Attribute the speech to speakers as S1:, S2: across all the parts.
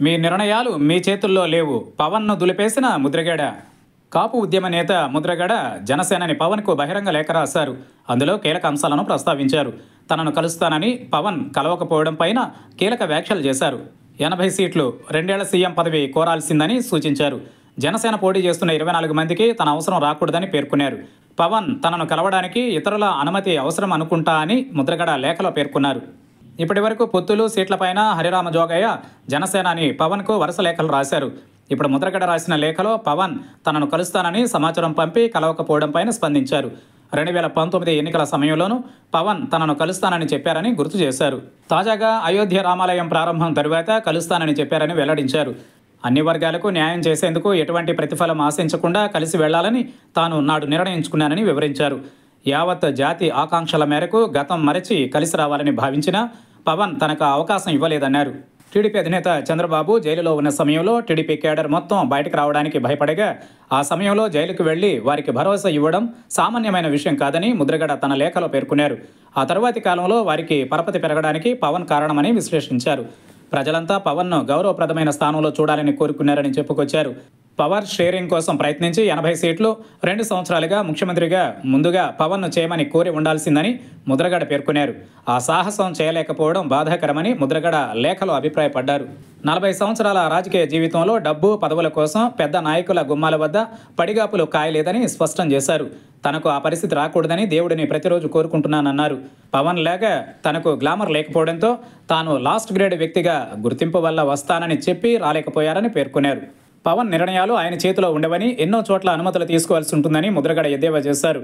S1: మీ నిర్ణయాలు మీ చేతుల్లో లేవు. పవన్ను దులిపేసిన ముద్రగడ. కాపు ఉద్యమ నేత ముద్రగడ జనసేనని పవన్కు బహిరంగ లేఖ రాశారు. అందులో కీలక అంశాలను ప్రస్తావించారు. తనను కలుస్తానని పవన్ కలవకపోవడం పైన కీలక వ్యాఖ్యలు చేశారు. ఎనభై సీట్లు రెండేళ్ళ సీఎం పదవి కోరాల్సిందని సూచించారు. జనసేన పోటీ చేస్తున్న ఇరవై నాలుగు మందికి తన అవసరం రాకూడదని పేర్కొన్నారు. పవన్ తనను కలవడానికి ఇతరుల అనుమతి అవసరం అనుకుంటా అని ముద్రగడ లేఖలో పేర్కొన్నారు. ఇప్పటి వరకు పొత్తులు సీట్లపైన హరిరామ జోగయ్య జనసేనాని పవన్కు వరుస లేఖలు రాశారు. ఇప్పుడు ముద్రగడ రాసిన లేఖలో పవన్ తనను కలుస్తానని సమాచారం పంపి కలవకపోవడంపైన స్పందించారు. రెండు వేల పంతొమ్మిది ఎన్నికల సమయంలోనూ పవన్ తనను కలుస్తానని చెప్పారని గుర్తు చేశారు. తాజాగా అయోధ్య రామాలయం ప్రారంభం తరువాత కలుస్తానని చెప్పారని వెల్లడించారు. అన్ని వర్గాలకు న్యాయం చేసేందుకు ఎటువంటి ప్రతిఫలం ఆశించకుండా కలిసి వెళ్ళాలని తాను నాడు నిర్ణయించుకున్నానని వివరించారు. యావత్ జాతి ఆకాంక్షల మేరకు గతం మరచి కలిసి రావాలని భావించిన పవన్ తనకు అవకాశం ఇవ్వలేదన్నారు. టీడీపీ అధినేత చంద్రబాబు జైలులో ఉన్న సమయంలో టీడీపీ కేడర్ మొత్తం బయటకు రావడానికి భయపడగా ఆ సమయంలో జైలుకు వెళ్ళి వారికి భరోసా ఇవ్వడం సామాన్యమైన విషయం కాదని ముద్రగడ తన లేఖలో పేర్కొన్నారు. ఆ తరువాతి కాలంలో వారికి పరపతి పెరగడానికి పవన్ కారణమని విశ్లేషించారు. ప్రజలంతా పవన్ను గౌరవప్రదమైన స్థానంలో చూడాలని కోరుకున్నారని చెప్పుకొచ్చారు. పవర్ షేరింగ్ కోసం ప్రయత్నించి ఎనభై సీట్లు రెండు సంవత్సరాలుగా ముఖ్యమంత్రిగా ముందుగా పవన్ను చేయమని కోరి ఉండాల్సిందని ముద్రగడ పేర్కొన్నారు. ఆ సాహసం చేయలేకపోవడం బాధాకరమని ముద్రగడ లేఖలో అభిప్రాయపడ్డారు. నలభై సంవత్సరాల రాజకీయ జీవితంలో డబ్బు పదవుల కోసం పెద్ద నాయకుల గుమ్మాల వద్ద పడిగాపులు కాయలేదని స్పష్టం చేశారు. తనకు ఆ పరిస్థితి రాకూడదని దేవుడిని ప్రతిరోజు కోరుకుంటున్నానన్నారు. పవన్ లేక తనకు గ్లామర్ లేకపోవడంతో తాను లాస్ట్ గ్రేడ్ వ్యక్తిగా గుర్తింపు వల్ల వస్తానని చెప్పి రాలేకపోయారని పేర్కొన్నారు. పవన్ నిర్ణయాలు ఆయన చేతిలో ఉండవని ఎన్నో చోట్ల అనుమతులు తీసుకోవాల్సి ఉంటుందని ముద్రగడ ఎద్దేవా చేశారు.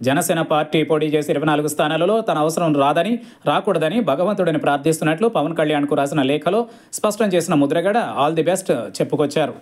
S1: జనసేన పార్టీ పోటీ చేసి ఇరవై నాలుగు స్థానాలలో తన అవసరం రాదని రాకూడదని భగవంతుడిని ప్రార్థిస్తున్నట్లు పవన్ కళ్యాణ్కు రాసిన లేఖలో స్పష్టం చేసిన ముద్రగడ ఆల్ ది బెస్ట్ చెప్పుకొచ్చారు.